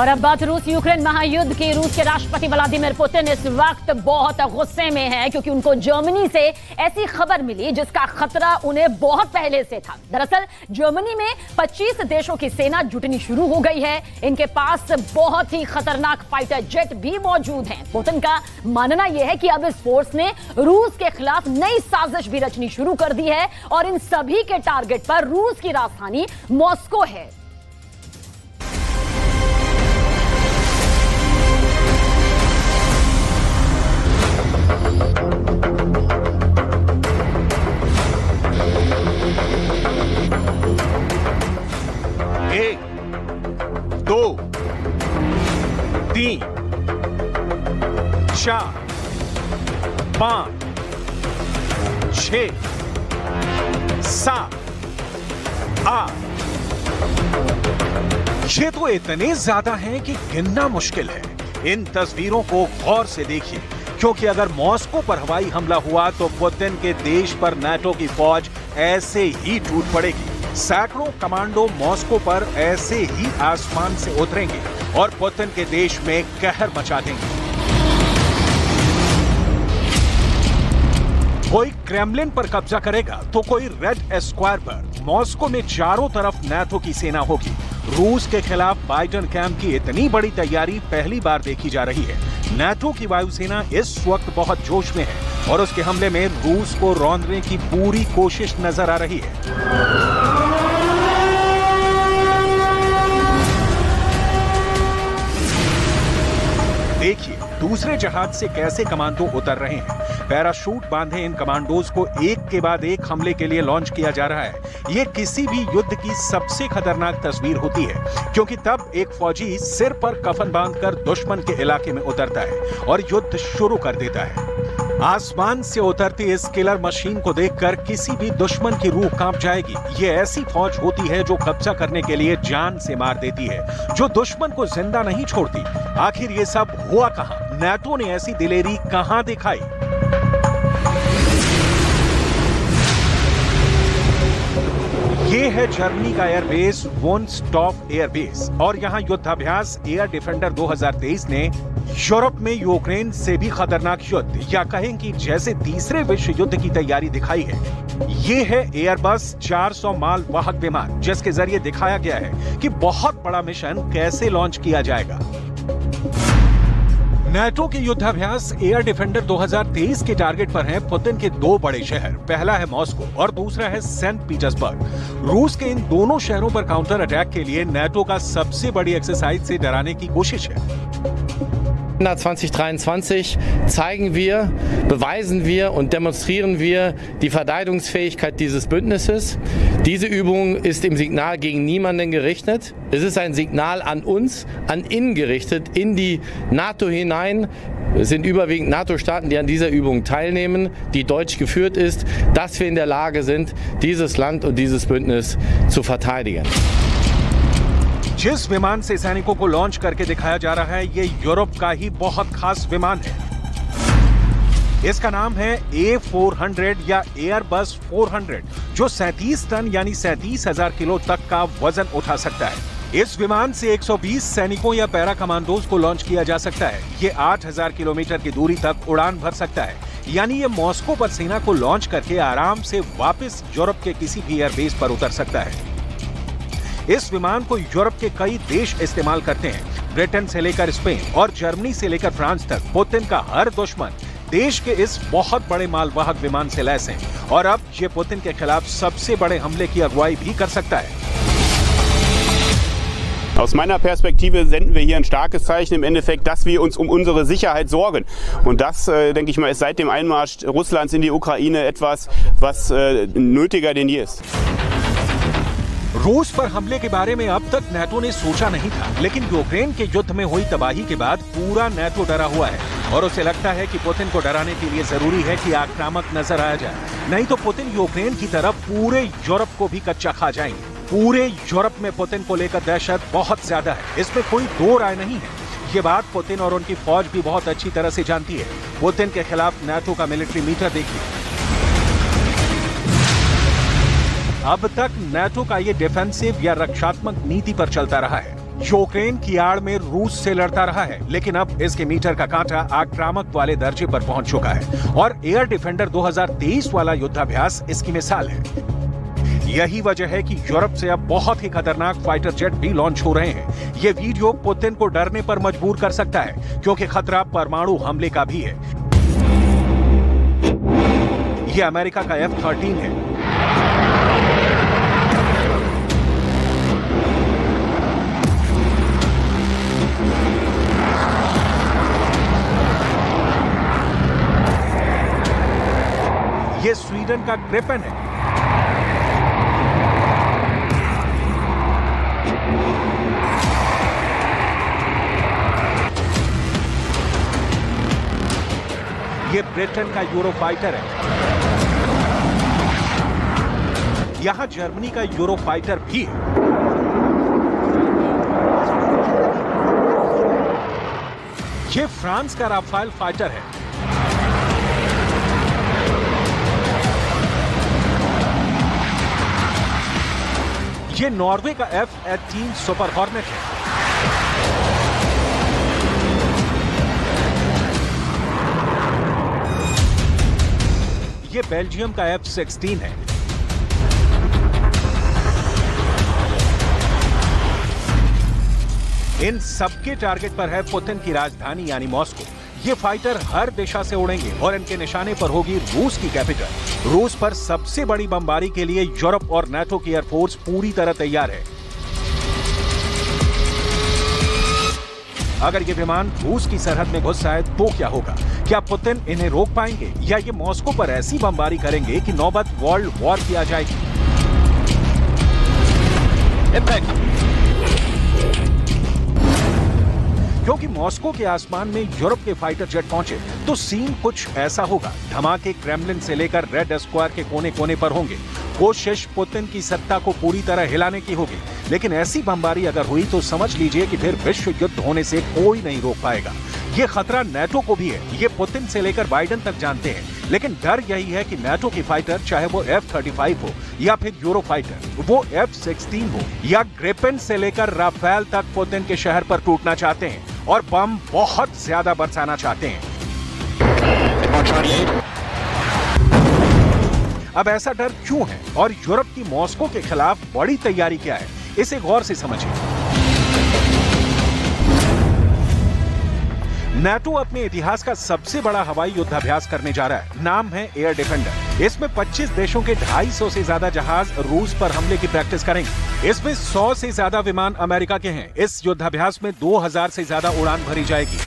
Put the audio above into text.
और अब बात रूस यूक्रेन महायुद्ध की। रूस के राष्ट्रपति व्लादिमीर पुतिन इस वक्त बहुत गुस्से में है क्योंकि उनको जर्मनी से ऐसी खबर मिली जिसका खतरा उन्हें बहुत पहले से था। दरअसल, जर्मनी में 25 देशों की सेना जुटनी शुरू हो गई है। इनके पास बहुत ही खतरनाक फाइटर जेट भी मौजूद हैं। पुतिन का मानना यह है कि अब इस फोर्स ने रूस के खिलाफ नई साजिश भी रचनी शुरू कर दी है और इन सभी के टारगेट पर रूस की राजधानी मॉस्को है। तीन चार, पाँच, छ, सात, आठ। ये तो इतने ज़्यादा हैं कि गिनना मुश्किल है। इन तस्वीरों को गौर से देखिए, क्योंकि अगर मॉस्को पर हवाई हमला हुआ तो पुतिन के देश पर नाटो की फौज ऐसे ही टूट पड़ेगी। सैकड़ों कमांडो मॉस्को पर ऐसे ही आसमान से उतरेंगे। और पुतिन के देश में कहर मचा देंगे। कोई क्रेमलिन पर कब्जा करेगा तो कोई रेड स्क्वायर पर। मॉस्को में चारों तरफ़ नाटो की सेना होगी। रूस के खिलाफ बाइडन कैंप की इतनी बड़ी तैयारी पहली बार देखी जा रही है। नाटो की वायुसेना इस वक्त बहुत जोश में है और उसके हमले में रूस को रौंदने की पूरी कोशिश नज़र आ रही है। देखिए, दूसरे जहाज़ से कैसे कमांडो उतर रहे हैं। पैराशूट बांधे इन कमांडोज को एक के बाद एक हमले के लिए लॉन्च किया जा रहा है। ये किसी भी युद्ध की सबसे खतरनाक तस्वीर होती है, क्योंकि तब एक फौजी सिर पर कफन बांधकर दुश्मन के इलाके में उतरता है और युद्ध शुरू कर देता है। आसमान से उतरती इस किलर मशीन को देखकर किसी भी दुश्मन की रूह काँप जाएगी। ये ऐसी फौज होती है जो कब्जा करने के लिए जान से मार देती है, जो दुश्मन को ज़िंदा नहीं छोड़ती। आखिर ये सब हुआ कहा? नाटो ने ऐसी दिलेरी कहाँ दिखाई? ये है जर्मनी का एयरबेस वन स्टॉप एयरबेस और यहाँ युद्धाभ्यास एयर डिफेंडर 2023 ने यूरोप में यूक्रेन से भी खतरनाक युद्ध, या कहें कि जैसे तीसरे विश्व युद्ध की तैयारी दिखाई है, ये है एयरबस 400 माल वाहक विमान, जिसके ज़रिए दिखाया गया है कि बहुत बड़ा मिशन कैसे लॉन्च किया जाएगा। नाटो के युद्धाभ्यास एयर डिफेंडर 2023 के टारगेट पर हैं पुतिन के दो बड़े शहर। पहला है मॉस्को और दूसरा है सेंट पीटर्सबर्ग। रूस के इन दोनों शहरों पर काउंटर अटैक के लिए नेटो का सबसे बड़ी एक्सरसाइज से डराने की कोशिश है। 2023 zeigen wir, beweisen wir und demonstrieren wir die Verteidigungsfähigkeit dieses Bündnisses. Diese Übung ist im Signal gegen niemanden gerichtet. Es ist ein Signal an uns, an innen gerichtet, in die NATO hinein. Es sind überwiegend NATO-Staaten, die an dieser Übung teilnehmen, die deutsch geführt ist, dass wir in der Lage sind, dieses Land und dieses Bündnis zu verteidigen. जिस विमान से सैनिकों को launch करके दिखाया जा रहा है, ये यूरोप का ही बहुत खास विमान है। इसका नाम है ए फोर हंड्रेड या एयर बस फोर हंड्रेड जो 37 टन यानी सैतीस हज़ार किलो तक का वज़न उठा सकता है। इस विमान से 120 सैनिकों या पैरा कमांडोज को लॉन्च किया जा सकता है। ये 8000 किलोमीटर की दूरी तक उड़ान भर सकता है। यानी ये मॉस्को पर सेना को लॉन्च करके आराम से वापस यूरोप के किसी भी एयरबेस पर उतर सकता है। इस विमान को यूरोप के कई देश इस्तेमाल करते हैं ब्रिटेन से लेकर स्पेन और जर्मनी से लेकर फ्रांस तक पुतिन का हर दुश्मन देश के इस बहुत बड़े मालवाहक विमान से लैस है और अब ये पुतिन के खिलाफ सबसे बड़े हमले की अगुवाई भी कर सकता है Aus meiner Perspektive senden wir hier ein starkes Zeichen im Endeffekt, dass wir uns um unsere Sicherheit sorgen. Und das, äh, denke ich mal, ist seit dem Einmarsch Russlands in die Ukraine etwas, was äh, nötiger denn je ist. रूस पर हमले के बारे में अब तक NATO ने सोचा नहीं था, लेकिन यूक्रेन के युद्ध में हुई तबाही के बाद पूरा नाटो डरा हुआ है, और उसे लगता है कि पुतिन को डराने के लिए ज़रूरी है कि आक्रामक नज़र आ जाए। नहीं तो पुतिन यूक्रेन की तरफ़ पूरे यूरोप को भी कच्चा खा जाएँगे। पूरे यूरोप में पुतिन को लेकर दहशत बहुत ज़्यादा है। इसमें कोई दो राय नहीं है। ये बात पुतिन और उनकी फौज भी बहुत अच्छी तरह से जानती है। पुतिन के खिलाफ नाटो का मिलिट्री मीटर देखिए। अब तक नेटो का ये डिफेंसिव या रक्षात्मक नीति पर चलता रहा है। यूक्रेन की आड़ में रूस से लड़ता रहा है, लेकिन अब इसके मीटर का कांटा आक्रामक वाले दर्जे पर पहुँच चुका है और एयर डिफेंडर 2023 वाला युद्धाभ्यास इसकी मिसाल है। यही वजह है कि यूरोप से अब बहुत ही खतरनाक फाइटर जेट भी लॉन्च हो रहे हैं। ये वीडियो पुतिन को डरने पर मजबूर कर सकता है, क्योंकि खतरा परमाणु हमले का भी है। ये अमेरिका का एफ़ थर्टीन है। ये स्वीडन का ग्रिपन है। ये ब्रिटेन का यूरोफाइटर है। यहाँ जर्मनी का यूरोफाइटर भी है। ये फ्रांस का राफेल फाइटर है। ये नॉर्वे का एफ़ एटीन सुपर हॉर्नेट है। ये बेल्जियम का एफ़ सिक्सटीन है। इन सबके टारगेट पर है पुतिन की राजधानी, यानी मॉस्को। ये फाइटर हर दिशा से उड़ेंगे और इनके निशाने पर होगी रूस की कैपिटल। रूस पर सबसे बड़ी बमबारी के लिए यूरोप और नेटो की एयरफोर्स पूरी तरह तैयार है। अगर ये विमान रूस की सरहद में घुस जाए तो क्या होगा? क्या पुतिन इन्हें रोक पाएँगे? या ये मॉस्को पर ऐसी बमबारी करेंगे कि नौबत वर्ल्ड वॉर किया जाएगी? क्योंकि मॉस्को के आसमान में यूरोप के फाइटर जेट पहुँचे तो सीन कुछ ऐसा होगा। धमाके क्रेमलिन से लेकर रेड स्क्वायर के कोने कोने पर होंगे। कोशिश पुतिन की सत्ता को पूरी तरह हिलाने की होगी, लेकिन ऐसी बमबारी अगर हुई तो समझ लीजिए कि फिर विश्व युद्ध होने से कोई नहीं रोक पाएगा। ये खतरा नेटो को भी है, ये पुतिन से लेकर बाइडन तक जानते हैं, लेकिन डर यही है कि नेटो की फाइटर, चाहे वो एफ़ थर्टी फाइव हो या फिर यूरो फाइटर, वो एफ़ सिक्सटीन हो या ग्रिपेन से लेकर राफेल तक पुतिन के शहर पर टूटना चाहते हैं। और बम बहुत ज़्यादा बरसाना चाहते हैं। अब ऐसा डर क्यों है? और यूरोप की मॉस्को के खिलाफ बड़ी तैयारी क्या है? इसे गौर से समझिए। नाटो अपने इतिहास का सबसे बड़ा हवाई युद्धाभ्यास करने जा रहा है। नाम है एयर डिफेंडर इसमें 25 देशों के 250 से ज़्यादा जहाज़ रूस पर हमले की प्रैक्टिस करेंगे। इसमें 100 से ज़्यादा विमान अमेरिका के हैं। इस युद्धाभ्यास में 2000 से ज़्यादा उड़ान भरी जाएगी।